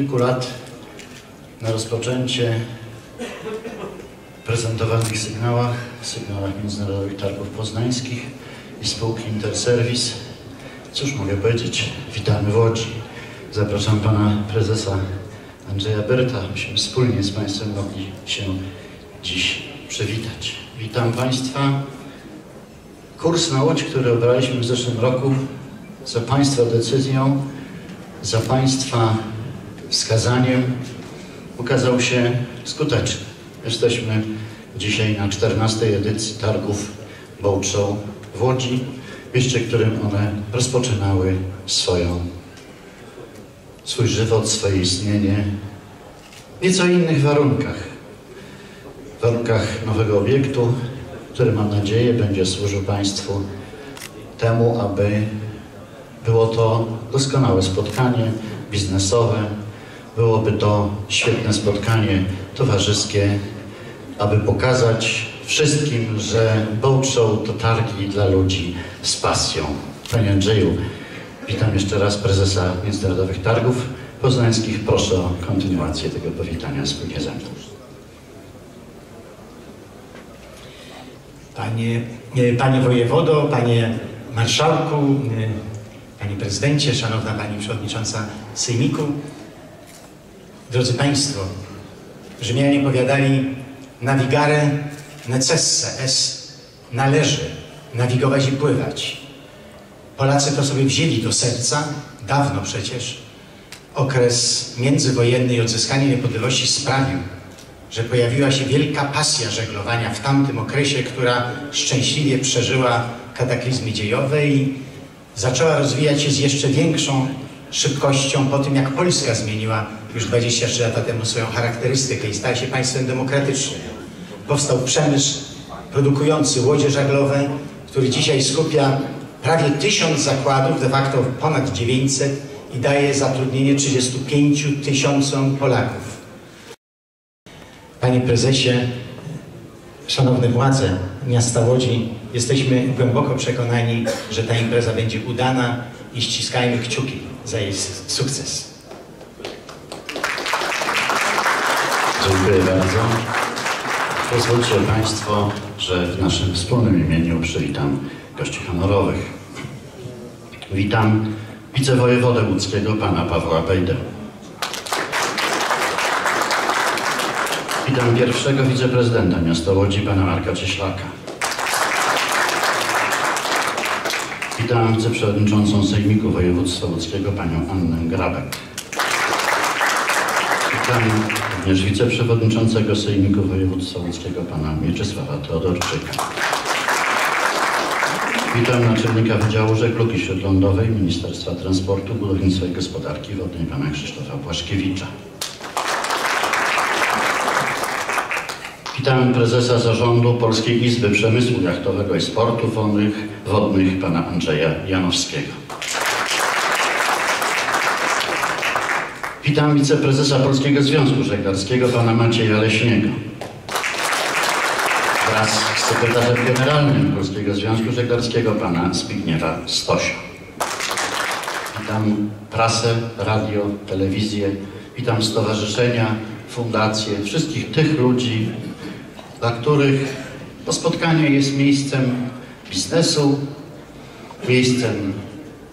kilku lat na rozpoczęcie prezentowanych sygnałach, sygnałach Międzynarodowych Targów Poznańskich i spółki Interservice, cóż mogę powiedzieć, witamy w Łodzi. Zapraszam pana prezesa Andrzeja Berta, abyśmy wspólnie z państwem mogli się dziś przywitać. Witam państwa. Kurs na Łódź, który obraliśmy w zeszłym roku, za państwa decyzją, za państwa wskazaniem, ukazał się skuteczny. Jesteśmy dzisiaj na 14. edycji targów Boat Show w Łodzi, mieście, którym one rozpoczynały swoją, swój żywot, swoje istnienie w nieco innych warunkach. W warunkach nowego obiektu, który mam nadzieję będzie służył Państwu temu, aby było to doskonałe spotkanie biznesowe, byłoby to świetne spotkanie towarzyskie, aby pokazać wszystkim, że boat to targi dla ludzi z pasją. Panie Andrzeju, witam jeszcze raz prezesa Międzynarodowych Targów Poznańskich. Proszę o kontynuację tego powitania wspólnie ze mną. Panie, e, panie wojewodo, panie marszałku, e, panie prezydencie, szanowna pani przewodnicząca sejmiku, drodzy państwo, Rzymianie powiadali navigare necesse es, należy nawigować i pływać. Polacy to sobie wzięli do serca, dawno przecież. Okres międzywojenny i odzyskanie niepodległości sprawił, że pojawiła się wielka pasja żeglowania w tamtym okresie, która szczęśliwie przeżyła kataklizmy dziejowe i zaczęła rozwijać się z jeszcze większą szybkością po tym, jak Polska zmieniła już 23 lata temu swoją charakterystykę i stała się państwem demokratycznym. Powstał przemysł produkujący łodzie żaglowe, który dzisiaj skupia prawie tysiąc zakładów, de facto ponad 900 i daje zatrudnienie 35 tysiącom Polaków. Panie prezesie, szanowne władze miasta Łodzi, jesteśmy głęboko przekonani, że ta impreza będzie udana i ściskajmy kciuki za jej sukces. Dziękuję bardzo. Pozwólcie Państwo, że w naszym wspólnym imieniu przywitam gości honorowych. Witam wicewojewodę łódzkiego pana Pawła Bejdę. Witam pierwszego wiceprezydenta miasta Łodzi, pana Marka Cieślaka. Witam wiceprzewodniczącą Sejmiku Województwa Łódzkiego, panią Annę Grabek. Witam również wiceprzewodniczącego Sejmiku Województwa Łódzkiego, pana Mieczysława Teodorczyka. Witam naczelnika Wydziału Żeglugi Śródlądowej Ministerstwa Transportu, Budownictwa i Gospodarki Wodnej, pana Krzysztofa Błaszkiewicza. Witam prezesa zarządu Polskiej Izby Przemysłu Jachtowego i Sportów Wodnych, wodnych pana Andrzeja Janowskiego. Witam wiceprezesa Polskiego Związku Żeglarskiego pana Macieja Leśniego wraz z sekretarzem generalnym Polskiego Związku Żeglarskiego pana Zbigniewa Stosia. Witam prasę, radio, telewizję, witam stowarzyszenia, fundacje, wszystkich tych ludzi, dla których to spotkanie jest miejscem biznesu, miejscem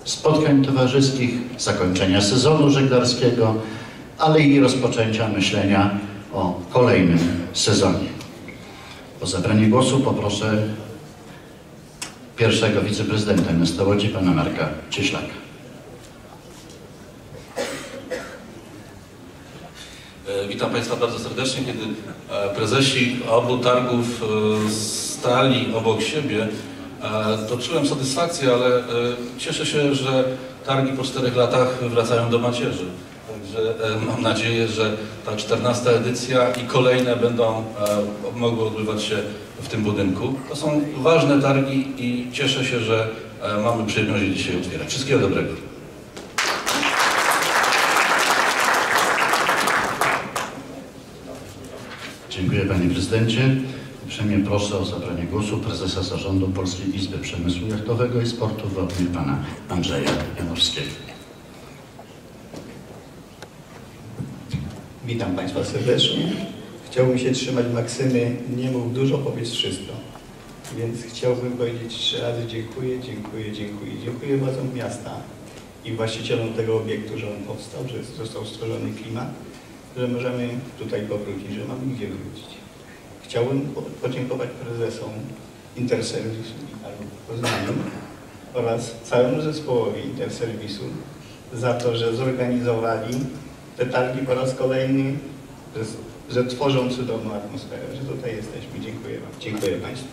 spotkań towarzyskich, zakończenia sezonu żeglarskiego, ale i rozpoczęcia myślenia o kolejnym sezonie. O zabranie głosu poproszę pierwszego wiceprezydenta miasta Łodzi, pana Marka Cieślaka. Witam Państwa bardzo serdecznie. Kiedy e, prezesi obu targów e, stali obok siebie, e, to czułem satysfakcję, ale cieszę się, że targi po czterech latach wracają do macierzy. Także mam nadzieję, że ta czternasta edycja i kolejne będą mogły odbywać się w tym budynku. To są ważne targi i cieszę się, że mamy przyjemność je dzisiaj otwierać. Wszystkiego dobrego. Dziękuję panie prezydencie. Uprzejmie proszę o zabranie głosu prezesa zarządu Polskiej Izby Przemysłu Jachtowego i Sportu Wodnych pana Andrzeja Janowskiego. Witam Państwa serdecznie. Chciałbym się trzymać maksymy nie mów dużo, powiedz wszystko. Więc chciałbym powiedzieć trzy razy dziękuję, dziękuję, dziękuję. Dziękuję władzom miasta i właścicielom tego obiektu, że on powstał, że został stworzony klimat, że możemy tutaj powrócić, że mamy gdzie wrócić. Chciałbym po- podziękować prezesom Interserwisu w Poznaniu oraz całemu zespołowi Interserwisu za to, że zorganizowali te targi po raz kolejny, że, że tworzą cudowną atmosferę, że tutaj jesteśmy. Dziękuję Wam. Dziękuję Państwu.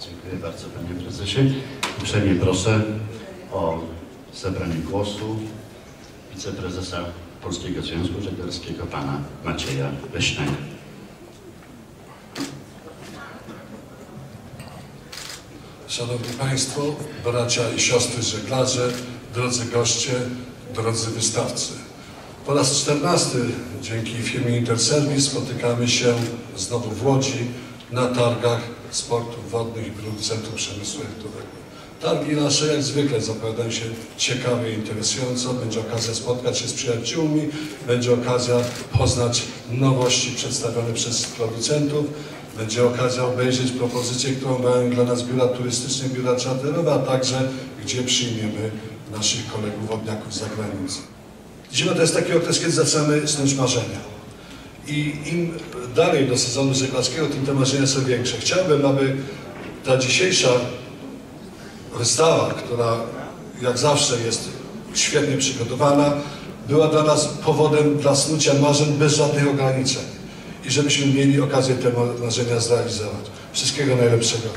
Dziękuję bardzo panie prezesie. Uprzejmie proszę o zabranie głosu wiceprezesa Polskiego Związku Żeglarskiego pana Macieja Leśnego. Szanowni Państwo, bracia i siostry żeglarze, drodzy goście, drodzy wystawcy. Po raz czternasty dzięki firmie Interservice spotykamy się znowu w Łodzi na targach sportów wodnych i producentów przemysłu elektrowego. Targi nasze jak zwykle zapowiadają się ciekawie i interesująco. Będzie okazja spotkać się z przyjaciółmi, będzie okazja poznać nowości przedstawione przez producentów, będzie okazja obejrzeć propozycje, którą mają dla nas biura turystyczne, biura czarterowe, a także gdzie przyjmiemy naszych kolegów wodniaków z zagranicy. Zima to jest taki okres, kiedy zaczynamy snuć marzenia. I im dalej do sezonu żeglarskiego, tym te marzenia są większe. Chciałbym, aby ta dzisiejsza wystawa, która jak zawsze jest świetnie przygotowana, była dla nas powodem dla snucia marzeń bez żadnych ograniczeń. I żebyśmy mieli okazję te ma- marzenia zrealizować. Wszystkiego najlepszego.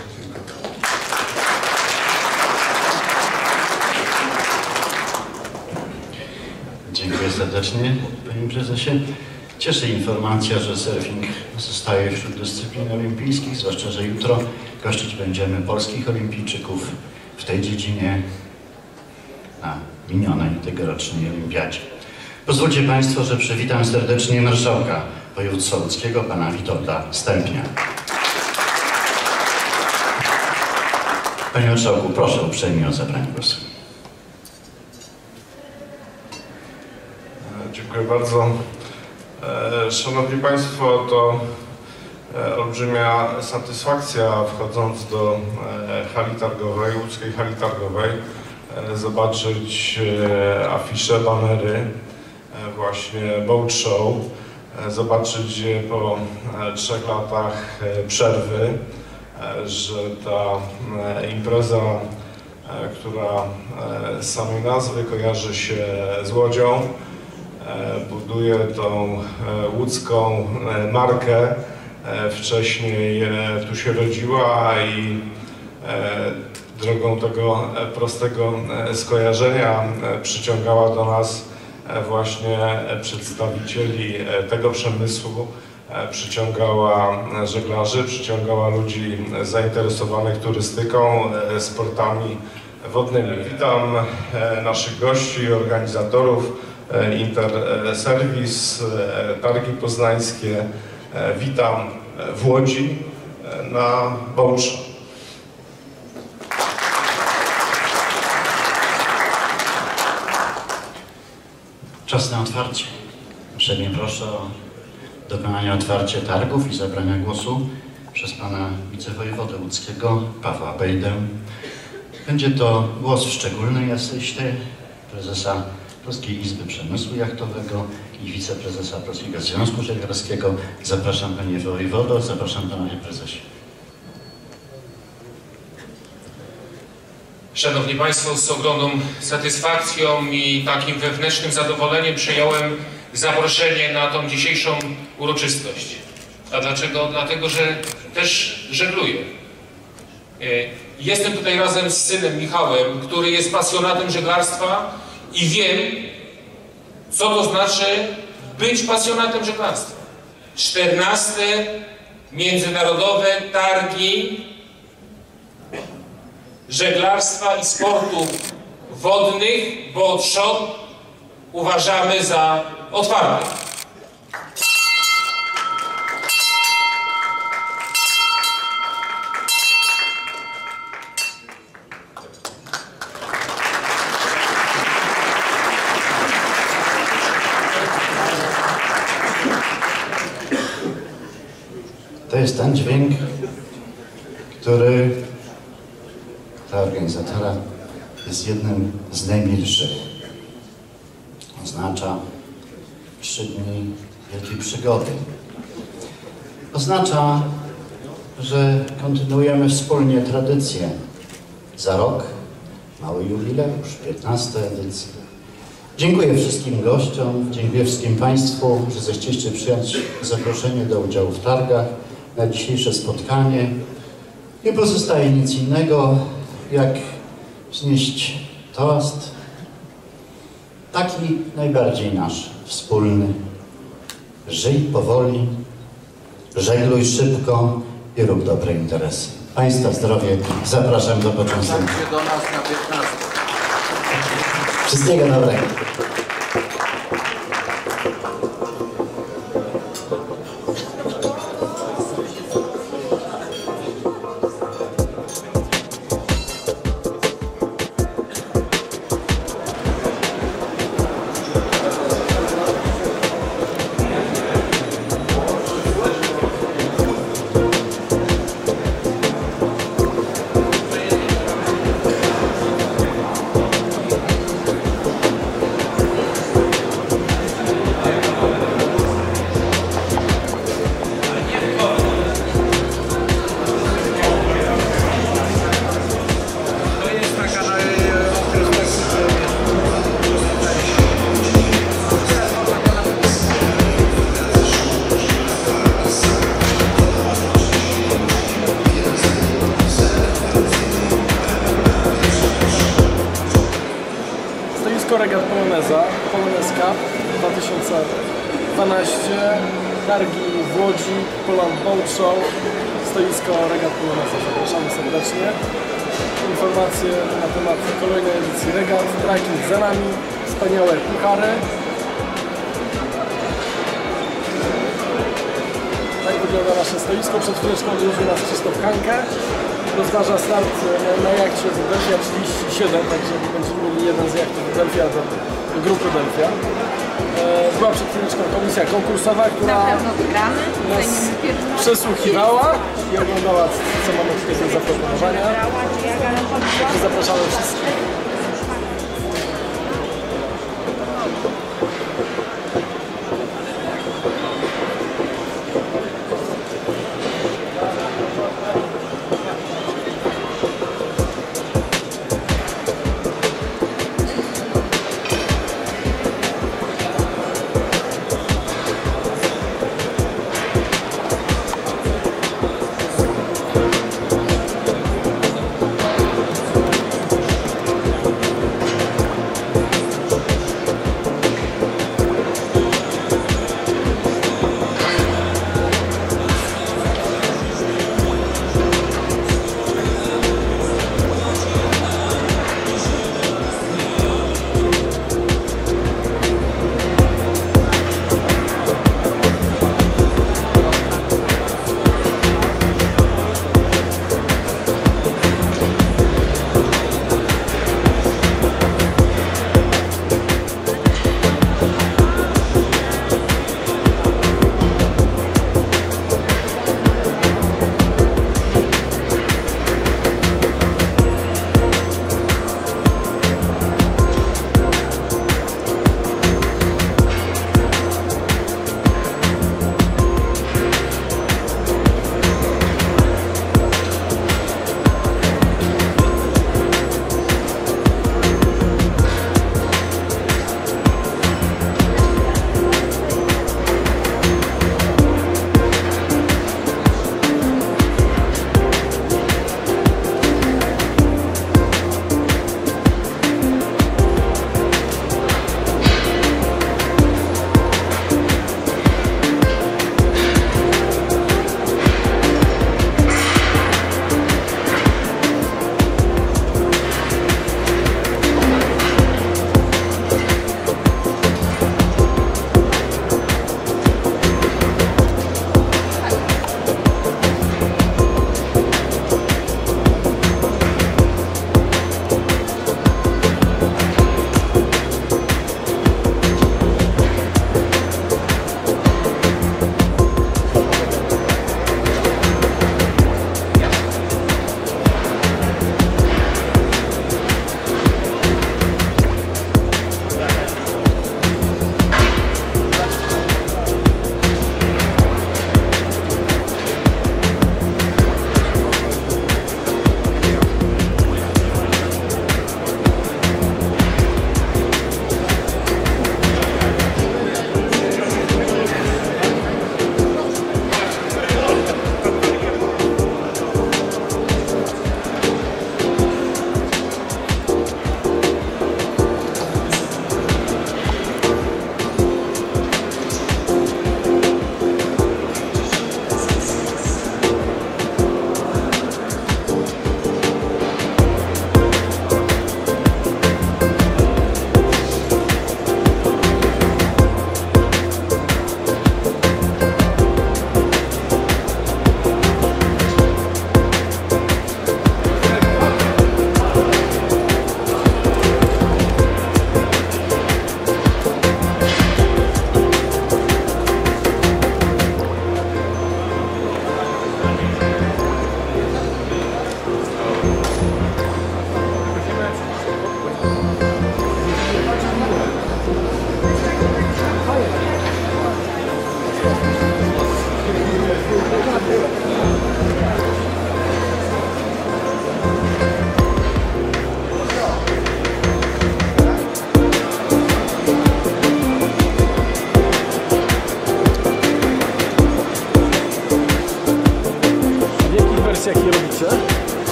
Dziękuję serdecznie panie prezesie. Cieszy informacja, że surfing zostaje wśród dyscyplin olimpijskich, zwłaszcza, że jutro gościć będziemy polskich olimpijczyków w tej dziedzinie na minionej tegorocznej olimpiadzie. Pozwólcie Państwo, że przywitam serdecznie marszałka województwa łódzkiego, pana Witolda Stępnia. Panie marszałku, proszę uprzejmie o zabranie głosu. E, Dziękuję bardzo. E, Szanowni Państwo, to olbrzymia satysfakcja wchodząc do e, hali targowej, łódzkiej hali targowej, e, zobaczyć e, afisze, banery, e, właśnie boat show, e, zobaczyć po e, trzech latach e, przerwy, e, że ta e, impreza, e, która e, z samej nazwy kojarzy się z Łodzią, e, buduje tą e, łódzką e, markę. E, Wcześniej e, tu się rodziła i e, drogą tego prostego skojarzenia przyciągała do nas właśnie przedstawicieli tego przemysłu, przyciągała żeglarzy, przyciągała ludzi zainteresowanych turystyką, sportami wodnymi. Witam naszych gości, organizatorów Interserwis, Targi Poznańskie. Witam w Łodzi e, na Bołczu. Czas na otwarcie. Uprzejmie proszę o dokonanie otwarcia targów i zabrania głosu przez pana wicewojewodę łódzkiego Pawła Bejdę. Będzie to głos w szczególnej asyście prezesa Polskiej Izby Przemysłu Jachtowego i wiceprezesa Polskiego Związku Żeglarskiego. Zapraszam panie wojewodo, zapraszam panowie prezesie. Szanowni Państwo, z ogromną satysfakcją i takim wewnętrznym zadowoleniem przyjąłem zaproszenie na tą dzisiejszą uroczystość. A dlaczego? Dlatego, że też żegluję. E, Jestem tutaj razem z synem Michałem, który jest pasjonatem żeglarstwa i wiem, co to znaczy być pasjonatem żeglarstwa. 14 międzynarodowe targi żeglarstwa i sportów wodnych, bo szot uważamy za otwarte. Jest ten dźwięk, który dla organizatora jest jednym z najmilszych. Oznacza trzy dni wielkiej przygody. Oznacza, że kontynuujemy wspólnie tradycję. Za rok mały jubileusz, 15 edycja. Dziękuję wszystkim gościom, dziękuję wszystkim Państwu, że zechcieliście przyjąć zaproszenie do udziału w targach na dzisiejsze spotkanie. Nie pozostaje nic innego, jak wznieść toast, taki najbardziej nasz, wspólny. Żyj powoli, żegluj szybko i rób dobre interesy. Państwa zdrowie, zapraszam do początku. do nas na 15. Wszystkiego dobrego. Polonez Cup 2012, targi w Łodzi, Poland Boat Show, stoisko Regat Poloneza. Zapraszamy serdecznie. Informacje na temat kolejnej edycji regat, tracking za nami, wspaniałe puchary. Tak wygląda nasze stoisko. Przed chwileczką odwiedził nas Krzysztof Hankę. Rozważa start na, jachcie z Delfia 37, także będziemy mieli jeden z jachtów Delfia grupy Delfia. E, była przed chwileczką komisja konkursowa, Na która pewno wygramy. nas przesłuchiwała i oglądała, co mamy tutaj do zaproponowania. Zapraszamy wszystkich.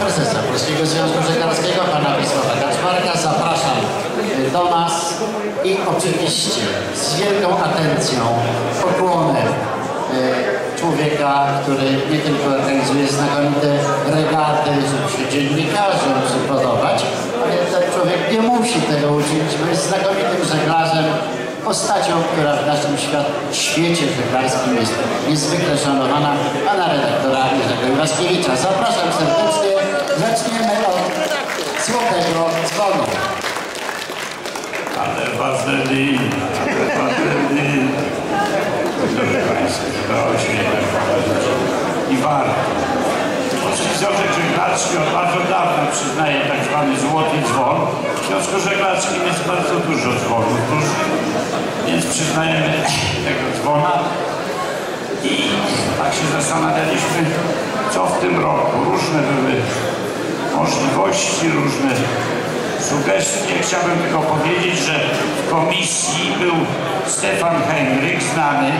Prezesa Polskiego Związku Żeglarskiego, pana Wisława Kaczmarka. Zapraszam y, do nas i oczywiście z wielką atencją, pokłonem człowieka, który nie tylko organizuje znakomite regaty, żeby się dziennikarzom przypodobać, ale ten człowiek nie musi tego uczynić, bo jest znakomitym żeglarzem, postacią, która w naszym świecie żeglarskim jest niezwykle szanowana, pana redaktora Jerzego Iwaśkiewicza. Zapraszam serdecznie. Zaczniemy od złotego dzwonu. Ale wazelin, ale wazelin. Proszę Państwa, udało się. I warto. Związek Żeglarski od bardzo dawna przyznaje tak zwany złoty dzwon. W Związku Żeglarskim jest bardzo dużo dzwonów różnych, więc przyznajemy tego dzwona. I tak się zastanawialiśmy, co w tym roku. Różne były możliwości, różne sugestie. Chciałbym tylko powiedzieć, że w komisji był Stefan Henryk, znany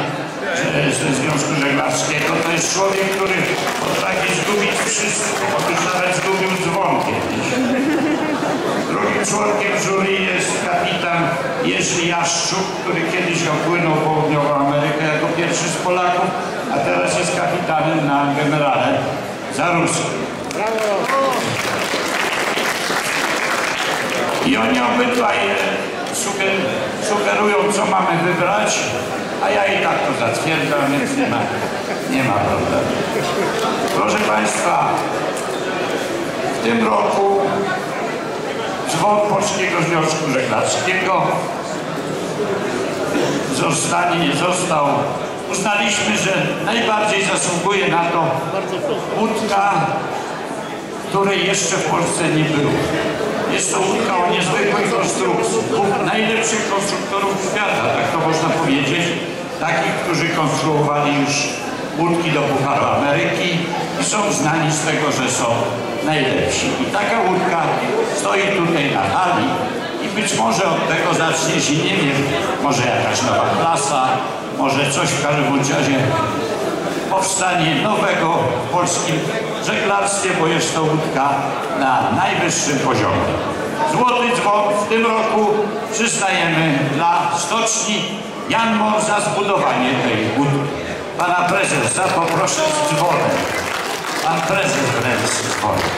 e, ze Związku Żeglarskiego. To jest człowiek, który potrafi zgubić wszystko. Otóż nawet zgubił dzwon kiedyś. Drugim członkiem jury jest kapitan Jerzy Jaszczuk, który kiedyś opłynął południową Amerykę jako pierwszy z Polaków, a teraz jest kapitanem na generale Zaruskim. I oni obydwaj suger, sugerują, co mamy wybrać, a ja i tak to zatwierdzam, więc nie ma, nie ma problemu. Proszę Państwa, w tym roku Polskiego Związku Żeglarskiego zostanie, został, uznaliśmy, że najbardziej zasługuje na to łódka, której jeszcze w Polsce nie było. Jest to łódka o niezwykłej konstrukcji. Dwóch najlepszych konstruktorów świata, tak to można powiedzieć. Takich, którzy konstruowali już łódki do Pucharu Ameryki i są znani z tego, że są najlepsi. I taka łódka stoi tutaj na hali i być może od tego zacznie się, nie wiem, może jakaś nowa klasa, może coś w każdym razie powstanie nowego w polskim żeglarstwie, bo jest to łódka na najwyższym poziomie. Złoty dzwon w tym roku przyznajemy dla stoczni Jan Mor za zbudowanie tej łódki. Pana prezesa poproszę z dzwonem. Pan prezes wręcz z dzwonem.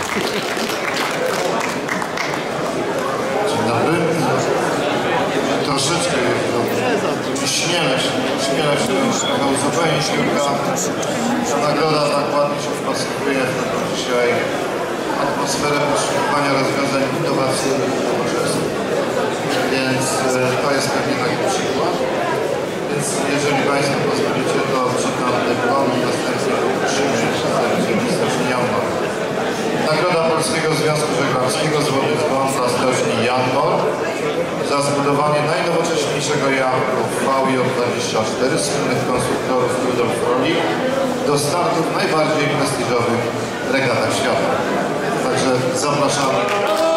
Dzień dobry. Troszeczkę no, śmielę się, śmielę się trochę uzupełnić kilka. Ta nagroda tak ładnie się wpasowuje w dzisiaj atmosferę poszukiwania rozwiązań innowacyjnych w nowoczesnych. Więc e, to jest pewnie taki przykład. Więc jeżeli Państwo pozwolicie, to czytam dyplom i następnie uczymy Janmar. Nagroda Polskiego Związku Żeglarskiego Złoty Dzwon dla Stoczni Janmor za zbudowanie najnowocześniejszego jachtu VJ-24 słynnych konstruktorów Rudolf Roli do startu w najbardziej prestiżowych regatach świata. Także zapraszamy.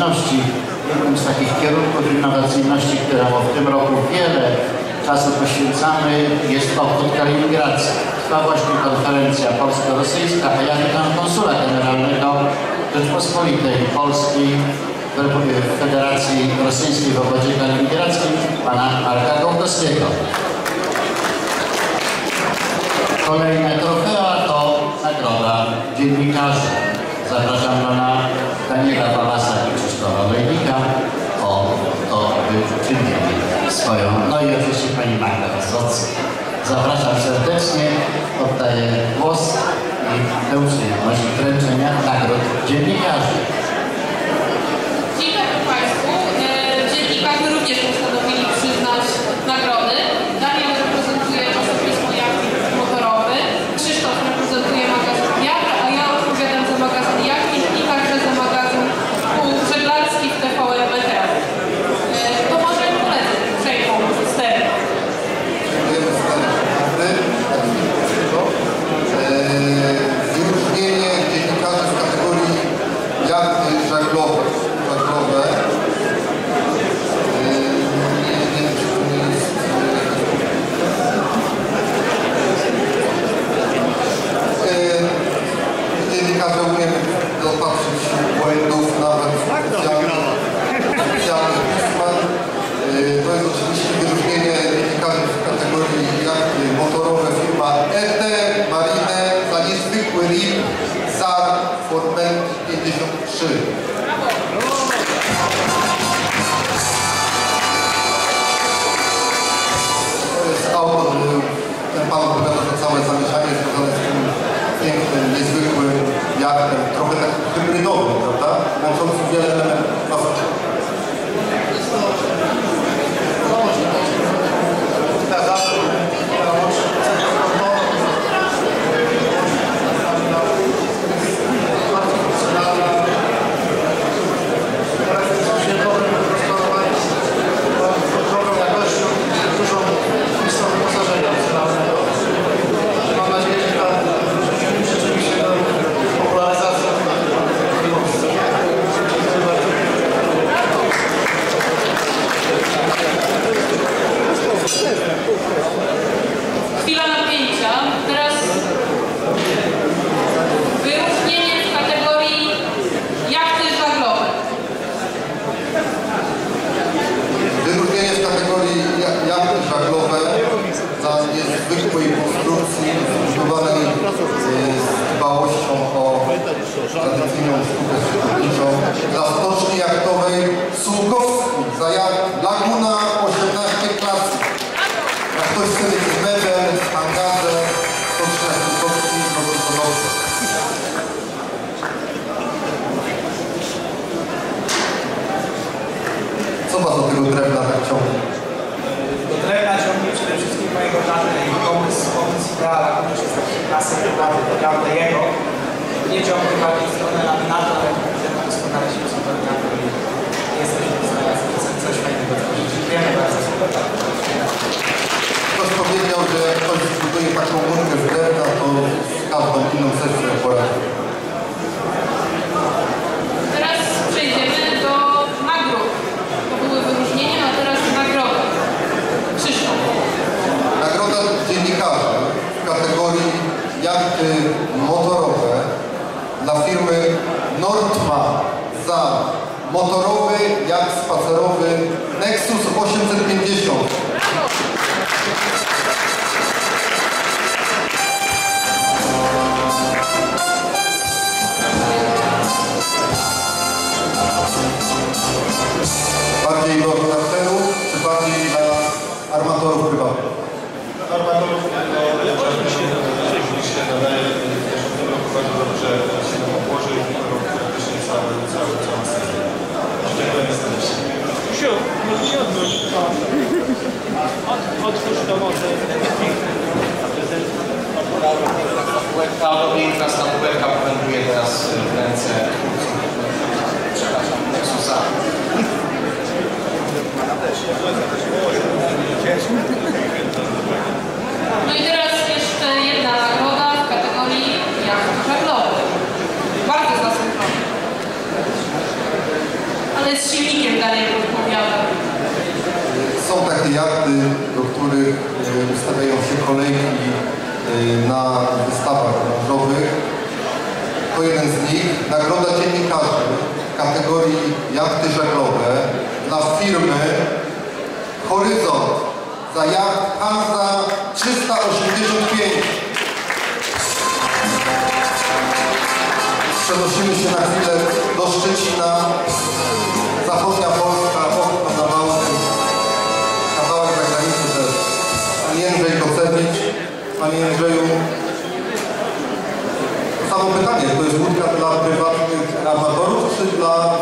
innowacyjności, jednym z takich kierunków innowacyjności, któremu w tym roku wiele czasu poświęcamy, jest obchód Kaliningradzki. Trwa właśnie konferencja polsko-rosyjska, a ja pytam konsula generalnego Rzeczpospolitej Polskiej w Federacji Rosyjskiej w obwodzie kaliningradzkim, pana Marka Gołkowskiego. Kolejne trofea to nagroda dziennikarzy. Zapraszam pana Daniela Pawasa profesora Olejnika o to wyczynienie swoją. No i oczywiście pani Magda Wysocy. Zapraszam serdecznie, oddaję głos i tę przyjemność wręczenia nagród dziennikarzy.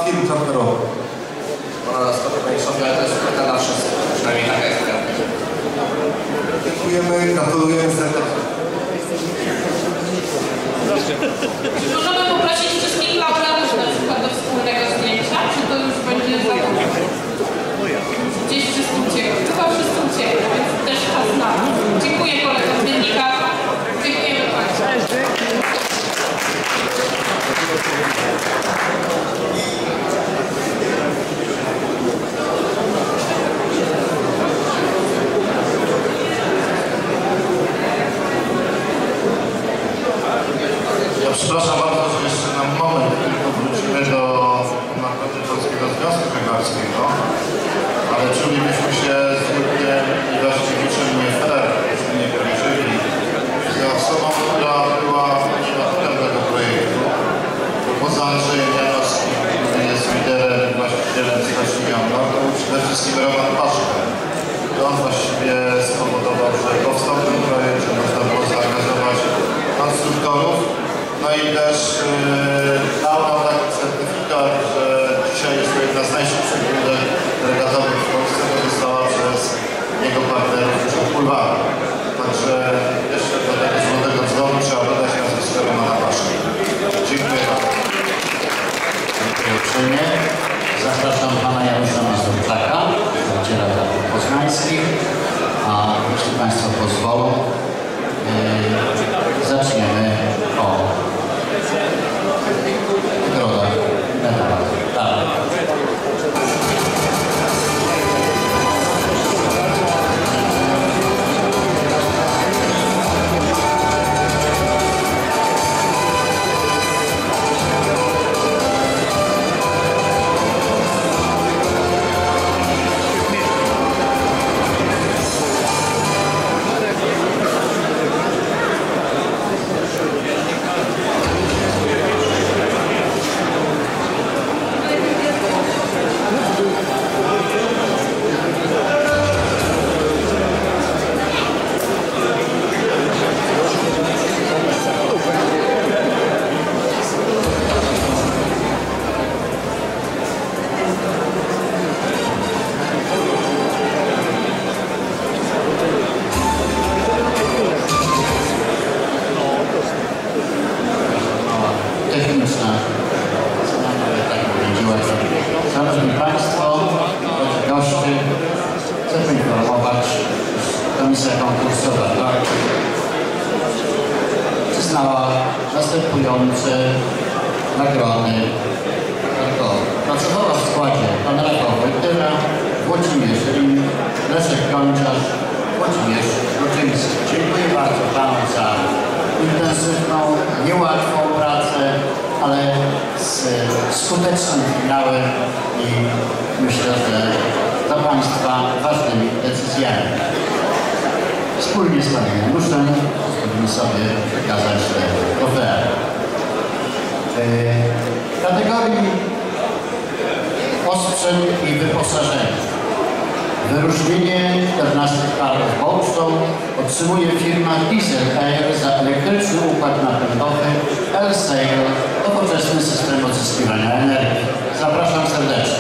Firm czarterowych? Ona stopy Panie Sofia, ale to jest kwota dla wszystkich. Przynajmniej taka jest prawda. Dziękujemy, gratulujemy serdecznie. Możemy poprosić wszystkich laureatów na przykład do wspólnego zdjęcia, czy to już będzie za Gdzieś wszyscy uciekli, chyba wszyscy uciekli, więc też czas na to. Dziękuję kolegom dziennikarzom, dziękujemy Państwu. Ja przepraszam bardzo, że jeszcze na moment tylko wrócimy do Nagrody Polskiego Związku Żeglarskiego, ale czulibyśmy się z Jurkiem i Waszciewiczem nie fair, jeśli nie policzyli, że osobą, która była inicjatorem tego projektu, poza Andrzejem Janowskim, który jest liderem właścicielem Stasiona, to był przede wszystkim Roman Paszka. To on właściwie spowodował, że powstał ten projekt, że można było zaangażować konstruktorów. No i też yy, dał nam taki certyfikat, że dzisiaj jest to jedna z najszybszych łódek regatowych w Polsce, bo została przez jego partnerów już odpływana. Także jeszcze do tego złotego dzwonu trzeba dodać nazwisko Romana Paszka. Dziękuję bardzo. Dziękuję uprzejmie. Zapraszam pana Janusza Mazurczaka, Teatrów Poznańskich. A jeśli państwo pozwolą, yy, zaczniemy o Obrigado. Niełatwą pracę, ale z skutecznym finałem i myślę, że dla Państwa ważnymi decyzjami. Wspólnie z Panem Januszem pozwolimy sobie przekazać te trofea. W kategorii ostrzeń i wyposażenia Wyróżnienie 14 parów Bołstą otrzymuje firma Diesel Air za elektryczny układ napędowy L-Sail, nowoczesny system odzyskiwania energii. Zapraszam serdecznie.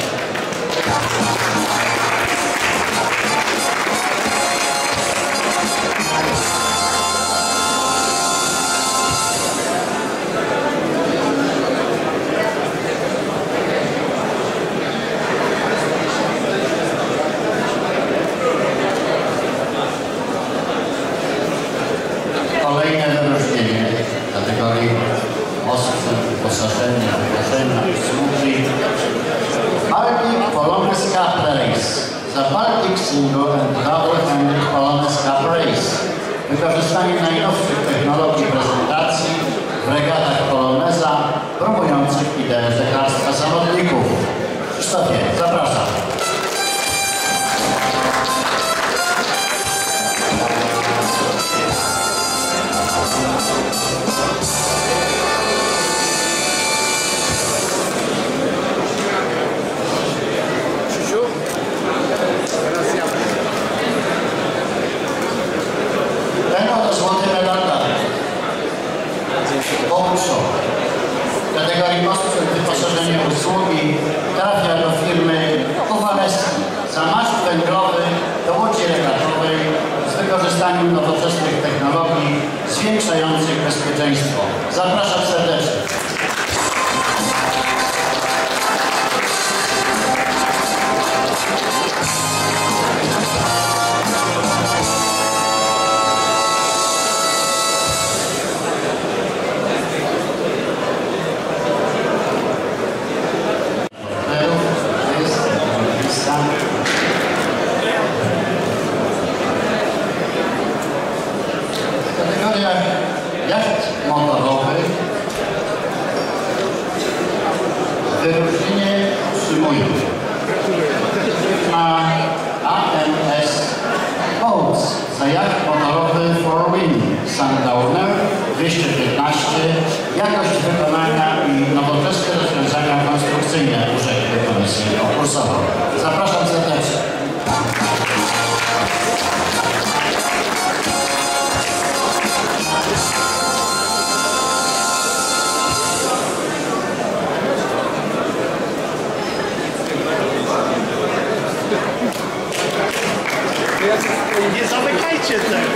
Nie zamykajcie tego.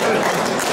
Człowiek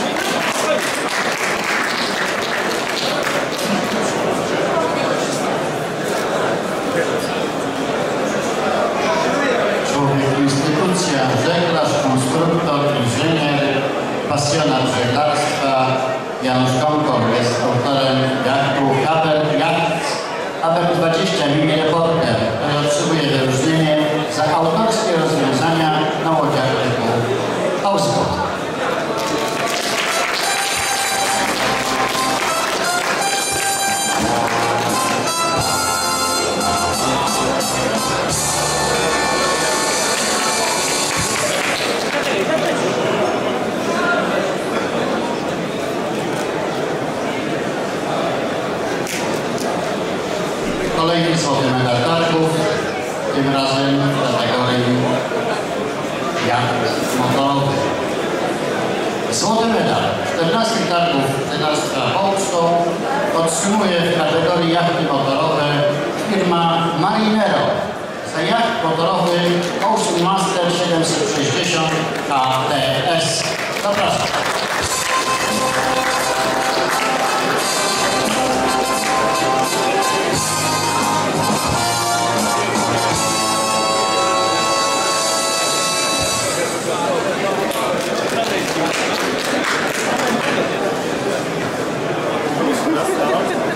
that's, that's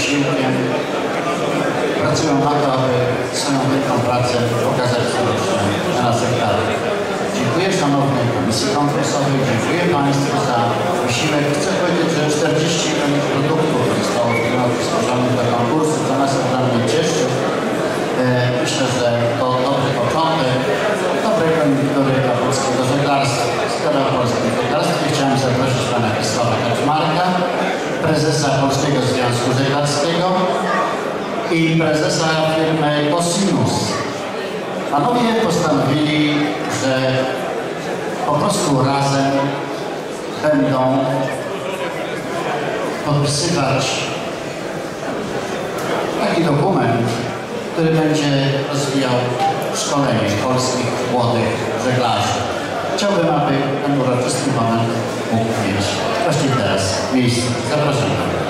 wysiłkiem. Pracują na to, aby swoją piękną pracę pokazać społecznie na naszych krajach. Dziękuję Szanownej Komisji Konkursowej, dziękuję Państwu za wysiłek. Chcę powiedzieć, że 40 produktów zostało stworzonych do konkursu, co nas ogromnie cieszy. E, myślę, że to dobry początek dobrej koniunktury dla polskiego żeglarstwa. Szkoda Polskiej Żeglarskiej chciałem zaprosić pana Krzysztofa Kaczmarka, prezesa Polskiego Związku Żeglarskiego i prezesa firmy Cosinus. Panowie postanowili, że po prostu razem będą podpisywać taki dokument, który będzie rozwijał szkolenie polskich młodych żeglarzy. Chciałbym, aby ten uroczysty moment mógł mieć właśnie teraz miejsce. Zapraszam.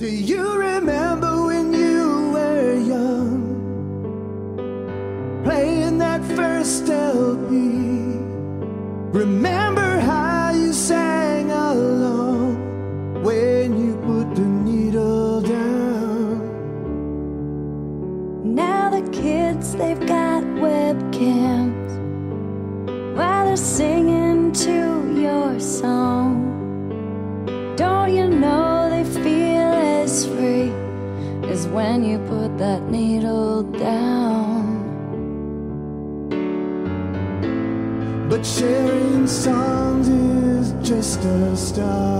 Do you remember when you were young? Playing that first LP. Remember just a start.